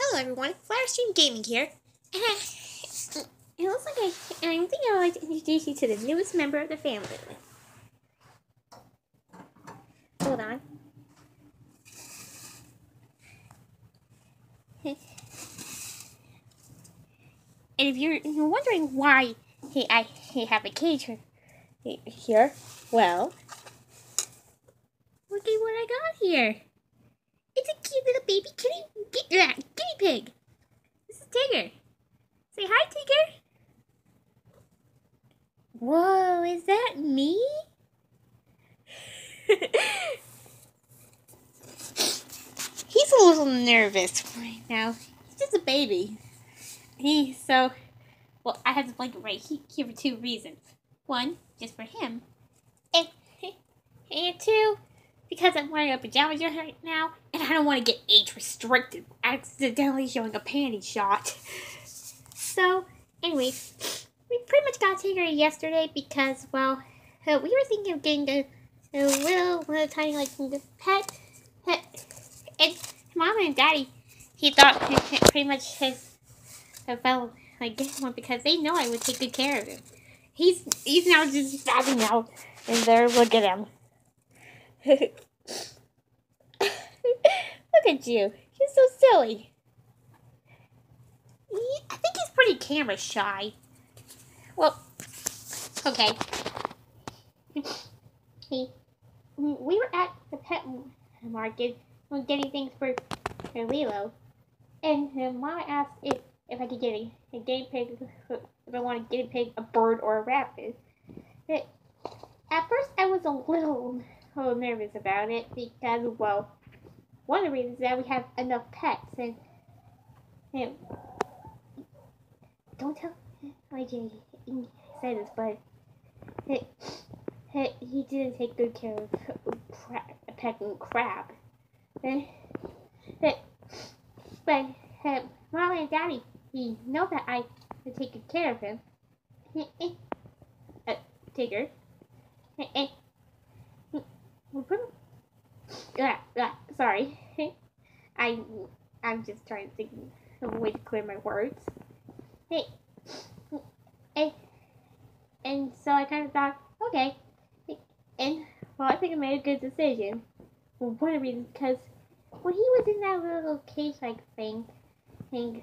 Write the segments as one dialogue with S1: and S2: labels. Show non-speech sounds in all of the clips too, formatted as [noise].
S1: Hello everyone, Flowerstream Gaming here. And it looks like I, I think I would like to introduce you to the newest member of the family. Hold on. And if you're wondering why I have a cage here, well, look at what I got here. It's a cute little baby kitty, guinea pig. This is Tigger. Say hi, Tigger. Whoa, is that me? [laughs] He's a little nervous right now. He's just a baby. He, so, well, I have the blanket right here for two reasons. One, just for him. And, [laughs] and two, because I'm wearing a pajamas right now, I don't want to get age restricted accidentally showing a panty shot. So, anyways, we pretty much got Tigger yesterday because, well, uh, we were thinking of getting a, a little, little tiny, like, pet, pet. And mom and daddy, he thought pretty much his, fell, like, get one because they know I would take good care of him. He's, he's now just spazzing out, and there, look at him. [laughs] At you. You're so silly. I think he's pretty camera shy. Well, okay. [laughs] He, we were at the pet market getting things for, for Lilo, and Mama asked if, if I could get a, a guinea pig, if I want a pig, a bird, or a rabbit. At first, I was a little a little nervous about it because, well, one of the reasons that we have enough pets and, and don't tell YJ say this, but it, he didn't take good care of crab, pecking crab. But, but, but uh, mom and daddy, he know that I take good care of him. uh, Tigger. And, yeah, yeah, sorry. I, I'm just trying to think of a way to clear my words. Hey, and, and so I kind of thought, okay, and well, I think I made a good decision. Well, one of the reasons because when he was in that little cage-like thing, thing,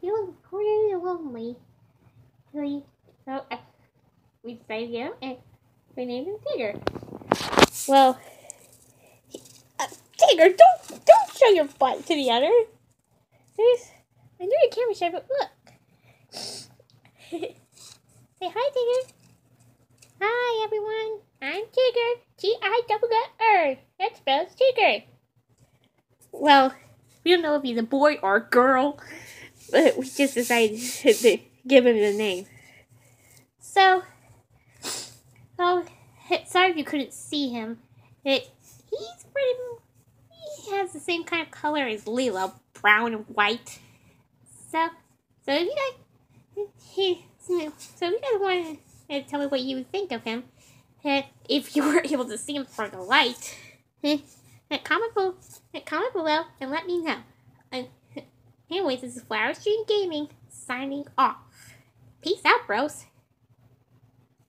S1: he was really lonely. Really, so I, we decided to get him, and we named him Tigger. Well, Tigger, don't don't show your butt to the other. I know your camera shy, but look. [laughs] Say hi, Tigger. Hi, everyone. I'm Tigger. T-I double R. That spells Tigger. Well, we don't know if he's a boy or a girl, but we just decided [laughs] to give him the name. So, oh, [laughs] sorry if you couldn't see him. It, he's pretty has the same kind of color as Lilo, brown and white. So, so if you guys, he, so if you guys want to tell me what you think of him, if you [laughs] were able to see him for the light, comment below, comment below and let me know. Anyways, this is Flower Flowerstream Gaming signing off. Peace out, bros.